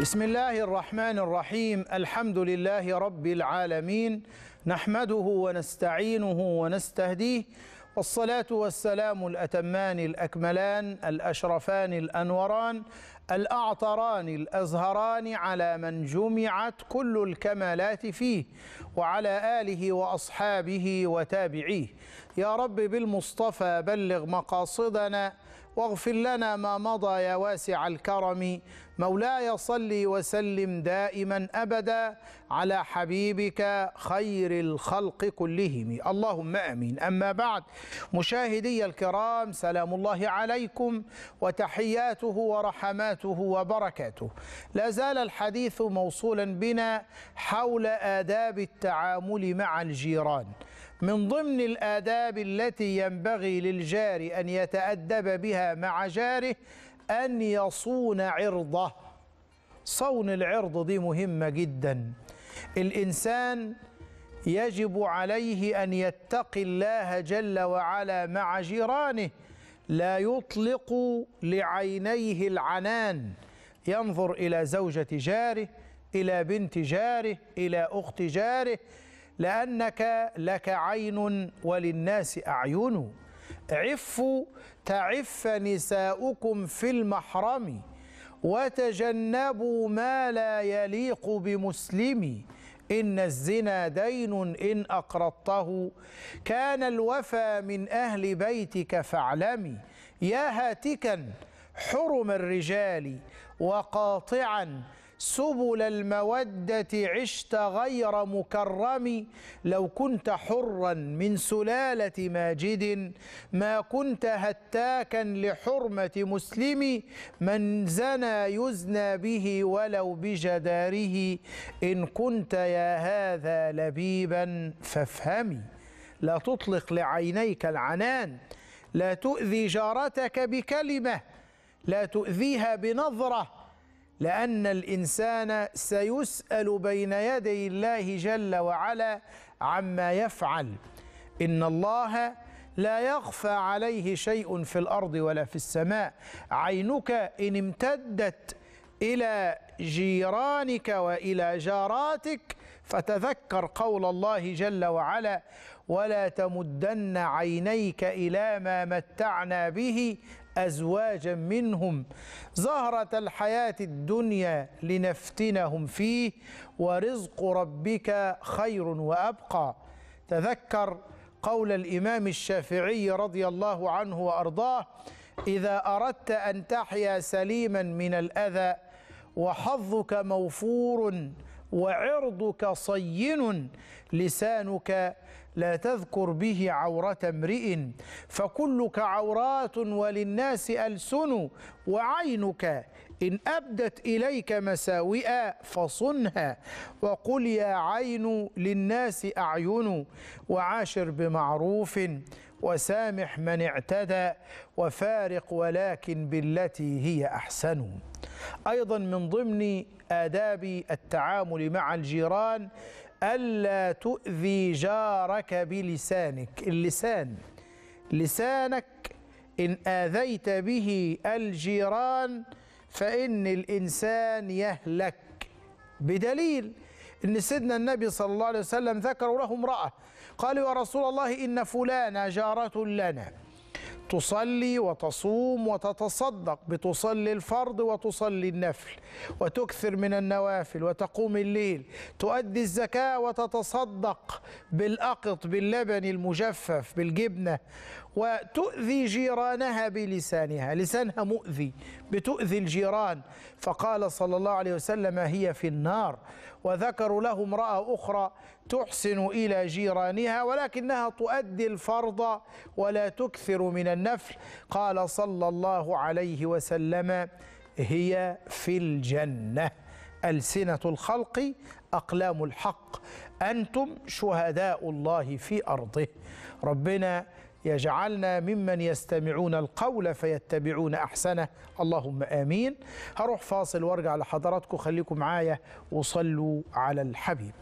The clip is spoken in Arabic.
بسم الله الرحمن الرحيم. الحمد لله رب العالمين. نحمده ونستعينه ونستهديه. والصلاة والسلام الأتمان الأكملان الأشرفان الأنوران الأعطران الأزهران على من جمعت كل الكمالات فيه وعلى آله وأصحابه وتابعيه. يا رب بالمصطفى بلغ مقاصدنا واغفر لنا ما مضى يا واسع الكرم. مولاي صل وسلم دائما ابدا على حبيبك خير الخلق كلهم. اللهم آمين. أما بعد مشاهدي الكرام سلام الله عليكم وتحياته ورحماته وبركاته لا زال الحديث موصولا بنا حول آداب التعامل مع الجيران. من ضمن الآداب التي ينبغي للجار أن يتأدب بها مع جاره أن يصون عرضه. صون العرض دي مهمة جدا. الإنسان يجب عليه أن يتقي الله جل وعلا مع جيرانه لا يطلق لعينيه العنان. ينظر إلى زوجة جاره إلى بنت جاره إلى أخت جاره لأنك لك عين وللناس أعين. عفوا تعف نساؤكم في المحرم وتجنبوا ما لا يليق بمسلم. إن الزنا دين إن أقرضته. كان الوفى من أهل بيتك فاعلمي يا هاتكا حرم الرجال وقاطعا سبل المودة عشت غير مكرم. لو كنت حرا من سلالة ماجد ما كنت هتاكا لحرمة مسلم. من زنى يزنى به ولو بجداره. إن كنت يا هذا لبيبا فافهمي. لا تطلق لعينيك العنان. لا تؤذي جارتك بكلمة. لا تؤذيها بنظرة. لأن الإنسان سيسأل بين يدي الله جل وعلا عما يفعل. إن الله لا يخفى عليه شيء في الأرض ولا في السماء. عينك إن امتدت إلى جيرانك وإلى جاراتك فتذكر قول الله جل وعلا ولا تمدن عينيك إلى ما متعنا به أزواجا منهم زهرة الحياة الدنيا لنفتنهم فيه ورزق ربك خير وأبقى. تذكر قول الإمام الشافعي رضي الله عنه وأرضاه إذا أردت أن تحيا سليما من الأذى وحظك موفور وعرضك صين لسانك لا تذكر به عورة امرئ فكلك عورات وللناس ألسن وعينك إن أبدت إليك مساوئا فصنها. وقل يا عين للناس أعين وعاشر بمعروف وسامح من اعتدى وفارق ولكن بالتي هي أحسن. أيضا من ضمن آداب التعامل مع الجيران ألا تؤذي جارك بلسانك. اللسان. لسانك. إن آذيت به الجيران فإن الإنسان يهلك. بدليل إن سيدنا النبي صلى الله عليه وسلم ذكروا له امرأة. قالوا يا رسول الله إن فلانة جارة لنا. تصلي وتصوم وتتصدق بتصلي الفرض وتصلي النفل وتكثر من النوافل وتقوم الليل تؤدي الزكاة وتتصدق بالأقط باللبن المجفف بالجبنة وتؤذي جيرانها بلسانها لسانها مؤذي بتؤذي الجيران. فقال صلى الله عليه وسلم هي في النار. وذكروا له امرأة أخرى تحسن إلى جيرانها ولكنها تؤدي الفرض ولا تكثر من النفل. قال صلى الله عليه وسلم هي في الجنة. ألسنة الخلق أقلام الحق. أنتم شهداء الله في أرضه. ربنا يجعلنا ممن يستمعون القول فيتبعون أحسنه. اللهم آمين. هروح فاصل وارجع لحضراتكم. خليكم معايا. وصلوا على الحبيب.